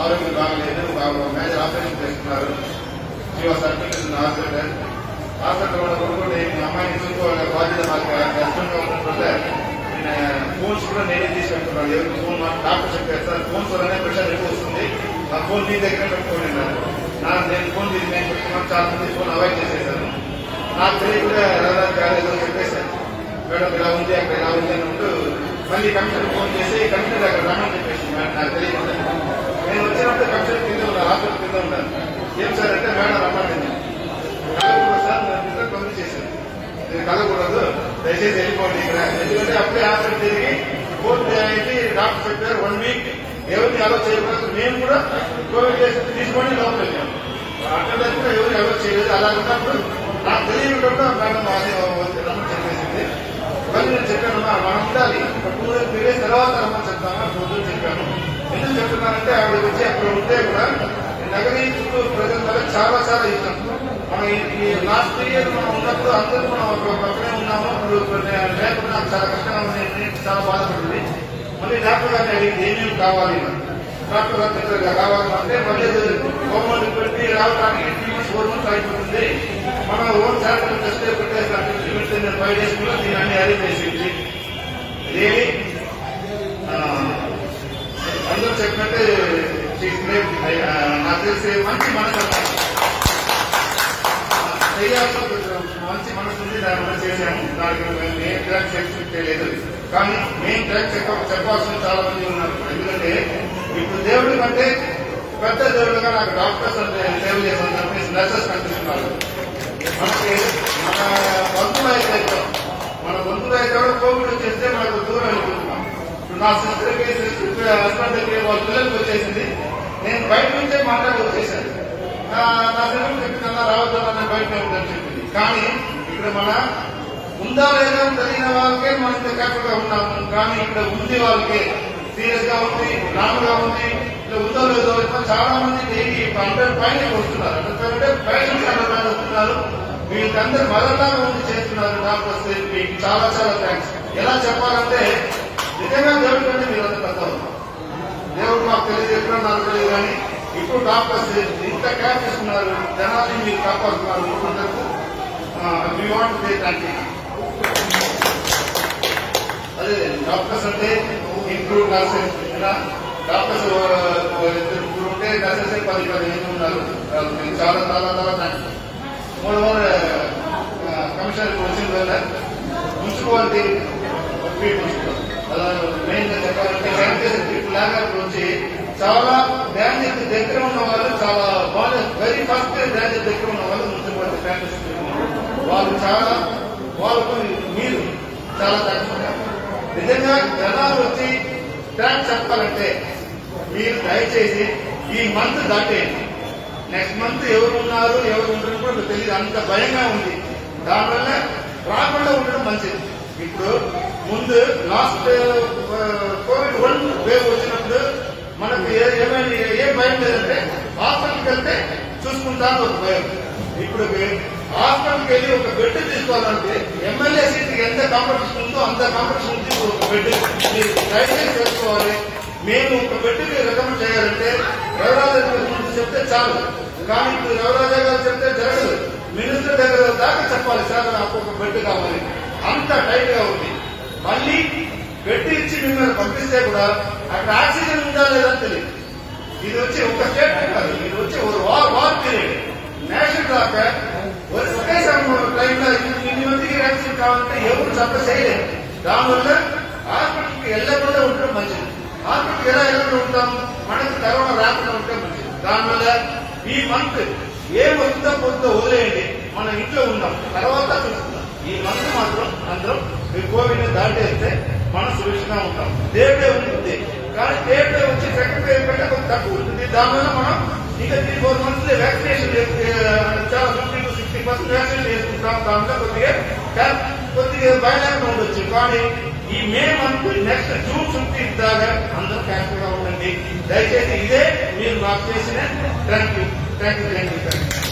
ఆరోగ్యం బాగలేదు బాగా మేజర్ ఆపరేషన్ చేస్తున్నారు శివ సర్టిఫికెట్ హాస్పిటల్ హాస్పిటల్ కూడా కొనుక్కుంటే ఈ అమ్మాయిని చూసుకోవాలి బాధ్యత నాకు కష్టంగా ఉండటం ఫోన్స్ కూడా నేనే తీసుకెళ్తున్నాను ఎవరు ఫోన్ డాక్టర్ చెప్పేస్తారు ఫోన్స్ వల్లనే ప్రెషర్ ఎక్కువ వస్తుంది. ఆ ఫోన్ మీ దగ్గర పెట్టుకోండి అన్నారు. నాకు నేను ఫోన్ తీసి నేను పెట్టుకున్నాను. చాలా మంది ఫోన్ అవాయిడ్ చేసేసాను నాకు తెలియకుండా ఎలా కాలేదు అని చెప్పేసాను మేడం ఇలా ఉంది అక్కడ ఇలా ఉంది అని ఉంటూ మళ్ళీ కమిషనర్ ఫోన్ చేసి కమిషనర్ అక్కడ రమ్మని చెప్పేసి మేడం నాకు తెలియకుండా నేను వచ్చినప్పుడు కింద కింద ఏం సార్ అంటే మేడం రమ్మండి సార్ నేను నిద్ర చేశాను నేను కలగకూడదు దయచేసి వెళ్ళిపోండి ఇక్కడ ఎందుకంటే అప్పుడే హాస్పిటల్ తిరిగి కోర్టు అయింది డాక్టర్ చెప్పారు వన్ వీక్ ఎవరిని అలో చేయకూడదు మేము కూడా కోవిడ్ టెస్ట్ తీసుకొని లోపల వెళ్ళాము అక్కడ కూడా ఎవరు చేయలేదు అలా ఉన్నప్పుడు నాకు తెలియకుండా మేడం అది రమ్మని చెప్పేసింది మళ్ళీ నేను చెప్పానమ్మా మనం ఉండాలి ఒక టూ డేస్ తర్వాత రమ్మని చెప్తామని పొద్దున చెప్పాను. ఎందుకు చెప్తున్నానంటే ఆవిడ వచ్చి అక్కడ ఉంటే కూడా ఈ నగరీ చుట్టూ ప్రజల చాలా చాలా ఇష్టం. మనం లాస్ట్ ఇయర్ మనం ఉన్నప్పుడు అందరూ మనం ఒక పక్కనే ఉన్నాము. ఇప్పుడు లేకుండా నాకు చాలా కష్టంగా ఉంది చాలా బాధపడింది. మళ్ళీ డాక్టర్ గారిని అడిగింది ఏమేమి కావాలి? డాక్టర్ గారు చెప్పారు కావాలి అంటే మళ్ళీ గవర్నమెంట్ పెట్టి రావడానికి త్రీ మంత్స్ ఫోర్ మంత్స్ అయిపోతుంది. మన ఓన్ శాలరీ టెస్ట్ పెట్టేసి ఫైవ్ డేస్ కూడా దీన్ని అన్ని అరేంజ్ చేసింది. రియలీ అందరూ చెప్పినట్టే నాకు తెలిసి మంచి మనసు చేయాల్సిన మంచి మనసు ఉంది దాని వల్ల చేశాము. దానికి మేము ఏం చేయలేదు కానీ మేము ట్రాక్ చెప్ప చెప్పాల్సిన చాలా మంది ఉన్నారు. ఎందుకంటే ఇప్పుడు దేవుడి కంటే పెద్ద దేవుడుగా నాకు డాక్టర్స్ అంటే సేవ చేసిన కంపెనీస్ నర్సెస్ కనిపిస్తున్నారు మనకి మన బంధువులు అయితే మన బంధువులు అయితే కూడా కోవిడ్ చేస్తే మనకు దూరం అనుకుంటున్నాం నా సిస్టర్కి హస్బెండ్ దగ్గర వాళ్ళ పిల్లలకి వచ్చేసింది. నేను బయట నుంచే మాట్లాడి వచ్చేసాను. నా పిల్లలు చెప్తున్నా రావద్దా నేను బయట చెప్పింది. కానీ ఇక్కడ మన ఉందా లేదా అని తెలియని వాళ్ళకే మనం ఇంత ఉన్నాము. కానీ ఇక్కడ ఉంది వాళ్ళకే. సీరియస్గా ఉంది నాన్గా ఉంది ఇట్లా ఉందో లేదో చాలా మంది డైలీ హండ్రెడ్ పైన వస్తున్నారు. అంటే పేషెంట్స్ హండ్రెడ్ పైన వస్తున్నారు. వీళ్ళందరూ మరలాగా ఉంది చేస్తున్నారు నాకు వస్తే మీకు చాలా చాలా థ్యాంక్స్ ఎలా చెప్పాలంటే నిజంగా జరుగుతుంది మీరు దేవుడు మాకు తెలియజేస్తున్నా నాకు తెలియదు కానీ ఇప్పుడు డాక్టర్స్ ఇంత కేర్ తీసుకున్నారు జనాన్ని మీరు కాపాడుతున్నారు ఊరుకుంటారు we want pay thank you అదే డాక్టర్స్ అంటే ఇంప్రూవ్ నర్సెస్ డాక్టర్స్ ఇప్పుడు ఉంటే నర్సెస్ పది పదిహేను ఉన్నారు వాళ్ళకి చాలా చాలా చాలా థ్యాంక్స్ మూడవ కమిషనర్ వచ్చిన వల్ల మున్సిపాలిటీ అలా మెయిన్గా చెప్పాలంటే శానిటైజర్ ట్రిప్ వచ్చి చాలా డ్యామేజ్ దగ్గర ఉన్న వాళ్ళు చాలా వాళ్ళు వెరీ ఫస్ట్ డ్యామేజ్ దగ్గర ఉన్న వాళ్ళు మున్సిపాలిటీ శానిటైజర్ వాళ్ళు చాలా వాళ్ళకు మీరు చాలా తగ్గుతున్నారు నిజంగా జనాలు వచ్చి ట్యాక్స్ చెప్పాలంటే మీరు దయచేసి ఈ మంత్ దాటేయండి. నెక్స్ట్ మంత్ ఎవరు ఉన్నారు ఎవరు ఉంటారు కూడా తెలియదు. అంత భయంగా ఉంది. దానివల్ల రాకుండా ఉండడం మంచిది. ఇప్పుడు ముందు లాస్ట్ కోవిడ్ వన్ వేవ్ వచ్చినప్పుడు మనకు ఏమైనా ఏ భయం లేదంటే హాస్పిటల్కి వెళ్తే చూసుకుంటాను ఒక భయం. ఇప్పుడు హాస్పిటల్కి వెళ్ళి ఒక బెడ్ తీసుకోవాలంటే ఎమ్మెల్యే సీట్ ఎంత కాంపిటీషన్ ఉందో అంత కాంపిటీషన్ ఉంది ఒక బెడ్ మీరు దయచేసి తెలుసుకోవాలి మేము ఒక బెడ్కి రికమెండ్ చేయాలంటే రవిరాజా ముందు చెప్తే చాలు. కానీ ఇప్పుడు రవిరాజా గారు చెప్తే జరగదు. మినిస్టర్ దగ్గర దాకా చెప్పాలి సార్ నాకు ఒక బెడ్ కావాలి. అంత టైట్గా ఉంది మళ్ళీ బెడ్ ఇచ్చి మిమ్మల్ని పంపిస్తే కూడా అక్కడ ఆక్సిజన్ ఉందా లేదా తెలియదు ఇది వచ్చి ఒక స్టేట్మెంట్ కాదు ఇది వచ్చి ఒక వార్ వార్ పీరియడ్ నేషనల్ దాకా ఒకే టైం లో ఇన్ని మందికి వ్యాక్సిన్ కావాలంటే ఎవరు చెప్ప చేయలేదు దానివల్ల హాస్పిటల్కి వెళ్ళకుండా ఉండడం మంచిది హాస్పిటల్కి ఎలా వెళ్ళకుండా ఉంటాం మనకి కరోనా రాకుండా ఉంటే మంచిది దానివల్ల ఈ మంత్ ఏ వస్తుందో పోతుందో వదిలేయండి మన ఇంట్లో ఉన్నాం తర్వాత చూసుకుందాం ఈ మంత్ మాత్రం అందరం మీరు కోవిడ్ని దాటేస్తే మనం సురక్షితంగా ఉంటాం. దేవుడే ఉంటుంది. కానీ దేవుడే వచ్చి సెకండ్ వేవ్ కంటే కొంచెం తక్కువ ఉంటుంది. దానివల్ల మనం ఇంకా త్రీ ఫోర్ మంత్స్ వ్యాక్సినేషన్ చాలా fifty to sixty percent vaccination చేసుకుంటాం దాంట్లో కొద్దిగా కొద్దిగా భయలేకుండా ఉండొచ్చు. కానీ ఈ May month next June fifteenth దాకా అందరూ క్యాన్సర్గా ఉండండి. దయచేసి ఇదే మీరు మాకు చేసిన thank you thank you thank you thank you